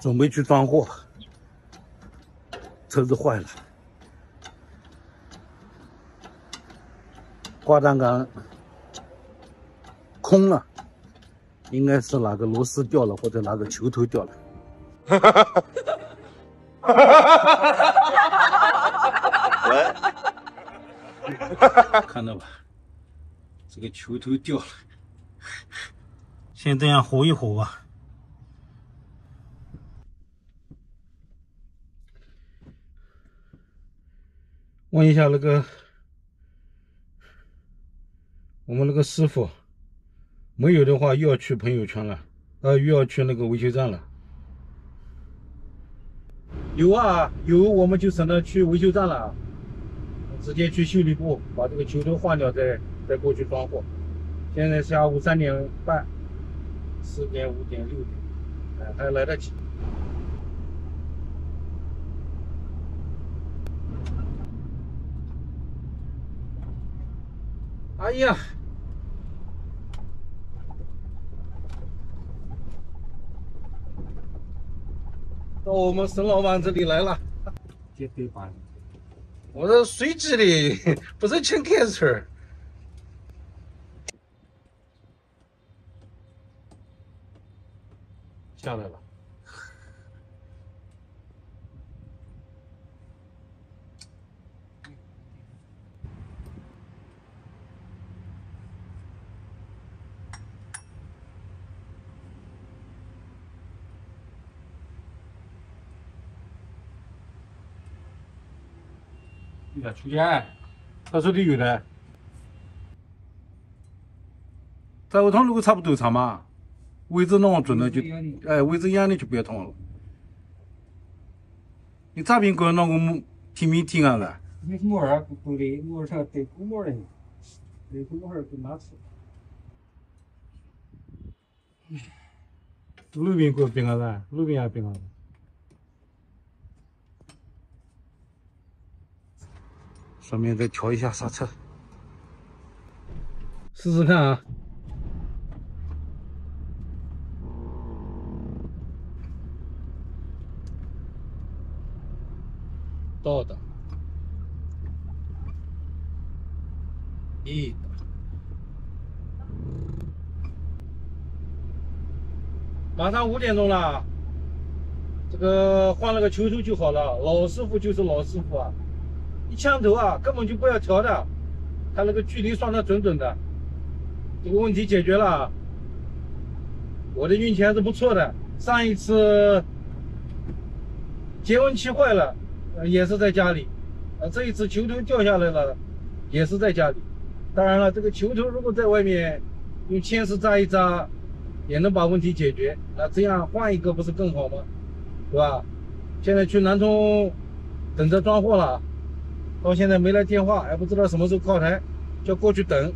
准备去装货，车子坏了，挂单杆空了，应该是哪个螺丝掉了，或者哪个球头掉了。哈哈哈哈哈！哈哈！看到吧，这个球头掉了，先这样活一活吧。问一下那个我们那个师傅，没有的话又要去朋友圈了，呃，又要去那个维修站了。有啊，有我们就省得去维修站了，直接去修理部把这个球头换掉，再再过去装货。现在下午三点半，四点、五点、六点，哎，还来得及。哎呀，到我们沈老板这里来了，接对班。我是随机的，不是请开车。下来了。出去，他说的有的，在后头如果差不多长嘛，位置弄准了就，哎，位置一样的就不要痛了。你这边搞那个提米提啊的？没木耳不的，木耳上带骨毛的，带骨毛不拿吃。路边过冰啊的，路边也冰啊顺便再调一下刹车，试试看啊！倒的，一的，马上五点钟了，这个换了个球头就好了。老师傅就是老师傅啊！一枪头啊，根本就不要调的，它那个距离算的准准的，这个问题解决了。我的运气还是不错的，上一次节温器坏了，也是在家里，呃，这一次球头掉下来了，也是在家里。当然了，这个球头如果在外面用铅丝扎一扎，也能把问题解决。那这样换一个不是更好吗？是吧？现在去南充等着装货了。到现在没来电话，也不知道什么时候靠台，就过去等。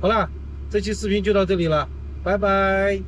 好了，这期视频就到这里了，拜拜。